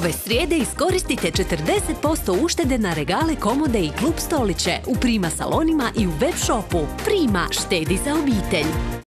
Ove srijede iskoristite 40% uštede na regale, komode i klub stoliće u Prima salonima i u web shopu. Prima štedi za obitelj.